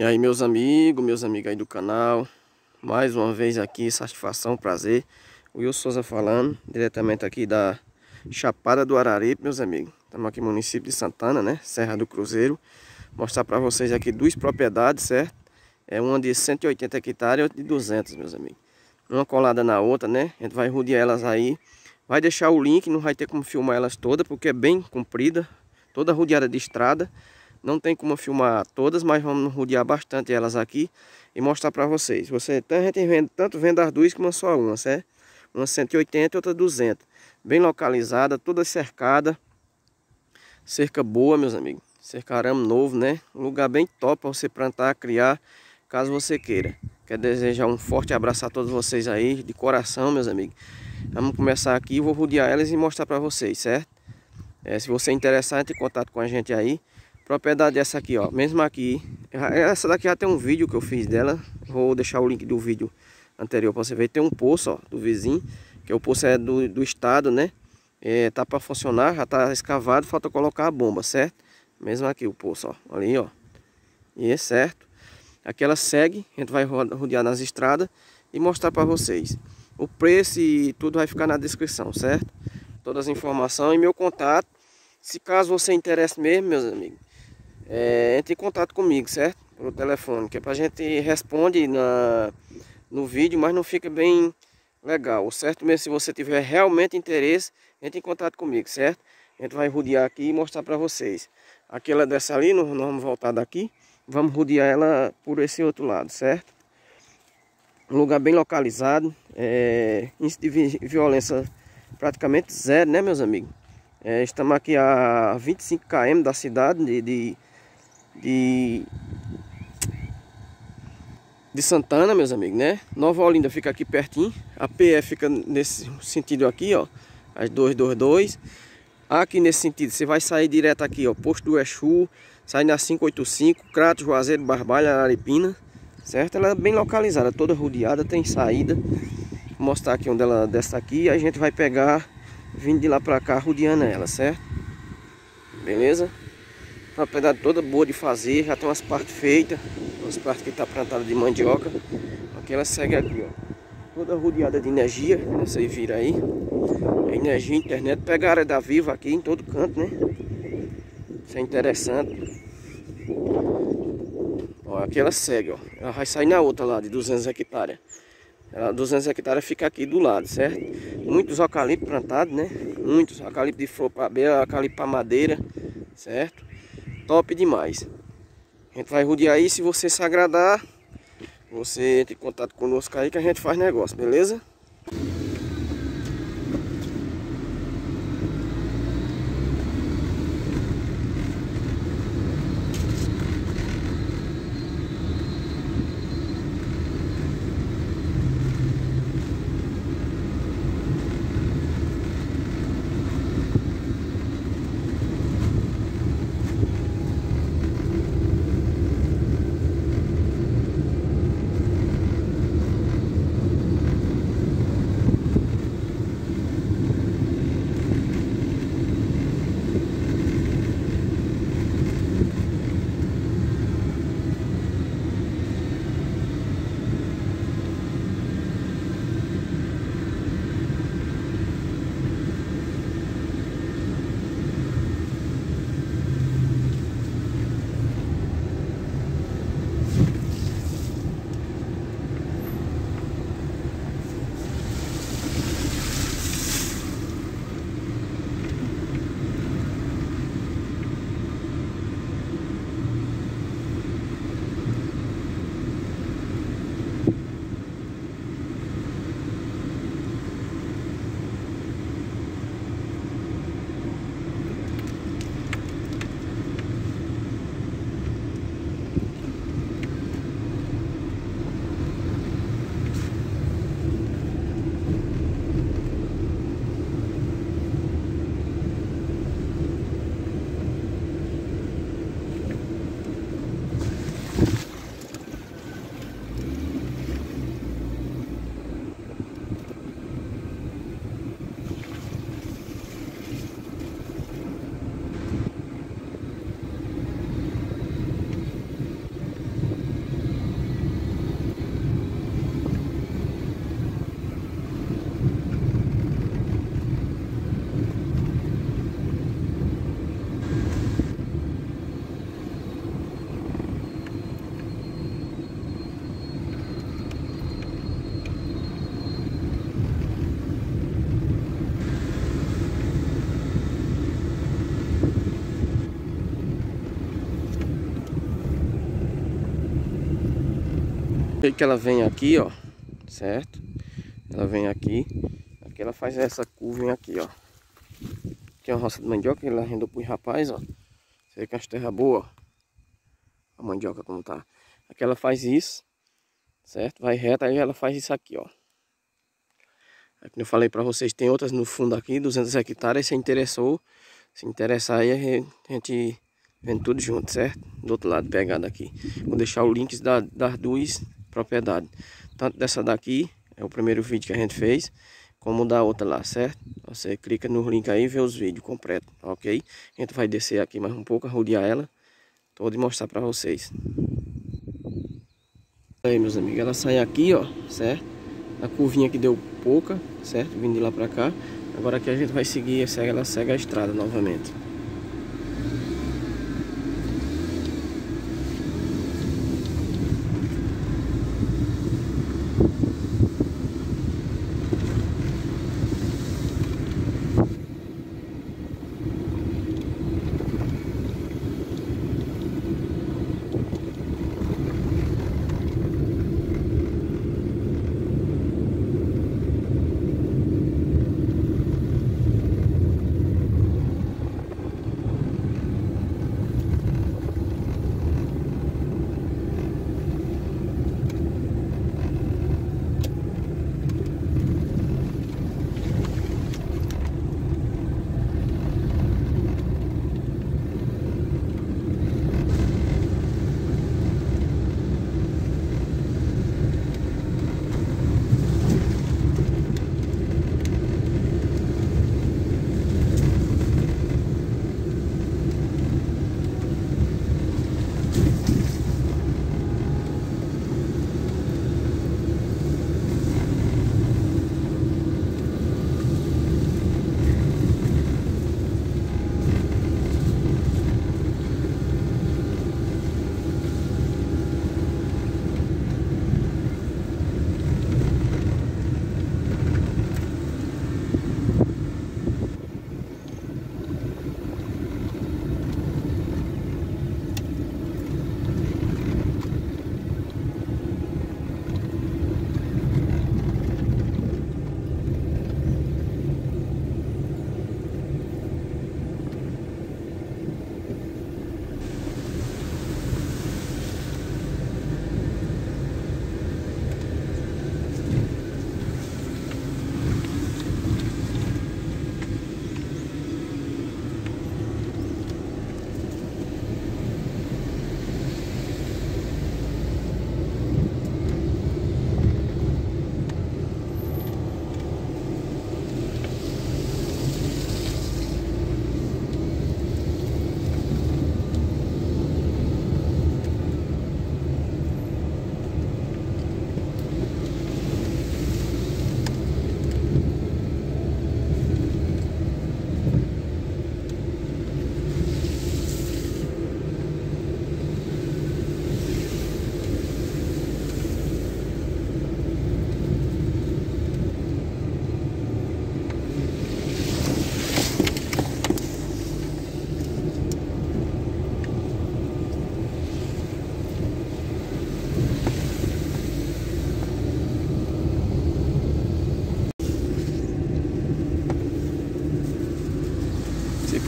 E aí meus amigos, meus amigos aí do canal Mais uma vez aqui, satisfação, prazer. Will Souza falando, diretamente aqui da Chapada do Araripe, meus amigos. Estamos aqui no município de Santana, né, Serra do Cruzeiro. Mostrar para vocês aqui duas propriedades, certo? É uma de 180 hectares e outra de 200, meus amigos. Uma colada na outra, né, a gente vai rodear elas aí. Vai deixar o link, não vai ter como filmar elas todas Porque é bem comprida, toda rodeada de estrada não tem como filmar todas, mas vamos rodear bastante elas aqui e mostrar para vocês. Você, a gente vende, tanto vende as duas como só uma, certo? Uma 180 e outra 200. Bem localizada, toda cercada. Cerca boa, meus amigos. Cercarame novo, né? Um lugar bem top para você plantar, criar, caso você queira. Quero desejar um forte abraço a todos vocês aí, de coração, meus amigos. Vamos começar aqui, vou rodear elas e mostrar para vocês, certo? É, se você é interessar, entre em contato com a gente aí. Propriedade essa aqui, ó. Mesmo aqui. Essa daqui já tem um vídeo que eu fiz dela. Vou deixar o link do vídeo anterior para você ver. Tem um poço, ó, do vizinho. Que o poço é do, do estado, né? É, tá para funcionar, já tá escavado. Falta colocar a bomba, certo? Mesmo aqui o poço, ó. Ali, ó. E é certo. Aqui ela segue. A gente vai rodear nas estradas e mostrar para vocês. O preço e tudo vai ficar na descrição, certo? Todas as informações e meu contato. Se caso você interesse mesmo, meus amigos, é, entre em contato comigo, certo? Pelo telefone, que é pra gente responde na, no vídeo, mas não fica bem legal. Certo mesmo, se você tiver realmente interesse, entre em contato comigo, certo? A gente vai rodear aqui e mostrar para vocês. Aquela dessa ali, nós vamos voltar daqui, vamos rodear ela por esse outro lado, certo? Um lugar bem localizado, é, índice de violência praticamente zero, né meus amigos? É, estamos aqui a 25 km da cidade de, de de de Santana, meus amigos, né? Nova Olinda fica aqui pertinho. A PE fica nesse sentido aqui, ó. As 222. Aqui nesse sentido, você vai sair direto aqui, ó. Posto do Exu. Sai na 585. Crato, Juazeiro, Barbalha, Araripina. Certo? Ela é bem localizada, toda rodeada, tem saída. Vou mostrar aqui onde ela desce aqui. A gente vai pegar, vindo de lá pra cá, rodeando ela, certo? Beleza? Propriedade toda boa de fazer, já tem umas partes feitas, umas partes que está plantada de mandioca. Aqui ela segue aqui, ó. Toda rodeada de energia, vocês viram aí. energia, internet, pega a área da Viva aqui em todo canto, né? Isso é interessante. Ó, aqui ela segue, ó. Ela vai sair na outra lá, de 200 hectares. Ela, 200 hectares fica aqui do lado, certo? Muitos eucaliptos plantados, né? Muitos eucaliptos de flor para beira, eucalipto para madeira, certo? Top demais. A gente vai rodear aí, se você se agradar, você entre em contato conosco aí que a gente faz negócio, beleza? Que ela vem aqui, ó, certo? Ela vem aqui, aqui ela faz essa curva aqui, ó. Aqui é uma roça de mandioca ela arrendou pro rapaz, ó. Você vê que as terras boas, A mandioca como tá. Aqui ela faz isso, certo? Vai reta, aí ela faz isso aqui, ó. É eu falei para vocês, tem outras no fundo aqui, 200 hectares, se interessou, se interessar aí a gente vende tudo junto, certo? Do outro lado, pegado aqui. Vou deixar o link da, das duas propriedades. Tanto dessa daqui, é o primeiro vídeo que a gente fez, como da outra lá, certo? Você clica no link aí e vê os vídeos completos, ok? A gente vai descer aqui mais um pouco, rodear ela toda e mostrar para vocês. Aí, meus amigos, ela sai aqui, ó, certo? a curvinha que deu pouca, certo? Vindo de lá pra cá. Agora aqui a gente vai seguir, ela segue a estrada novamente.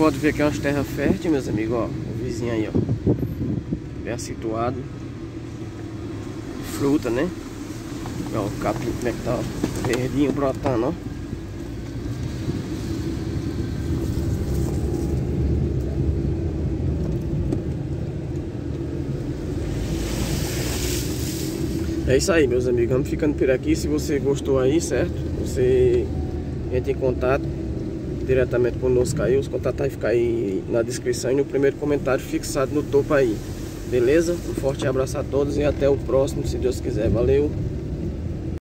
Pode ver que é umas terras férteis, meus amigos, ó. O vizinho aí, ó. Bem situado. Fruta, né? Ó, o capim como é que tá, ó. Verdinho brotando, ó. É isso aí, meus amigos. Vamos ficando por aqui. Se você gostou aí, certo? Você entra em contato diretamente conosco aí, os contatos vai ficar aí na descrição e no primeiro comentário fixado no topo aí. Beleza? Um forte abraço a todos e até o próximo, se Deus quiser. Valeu!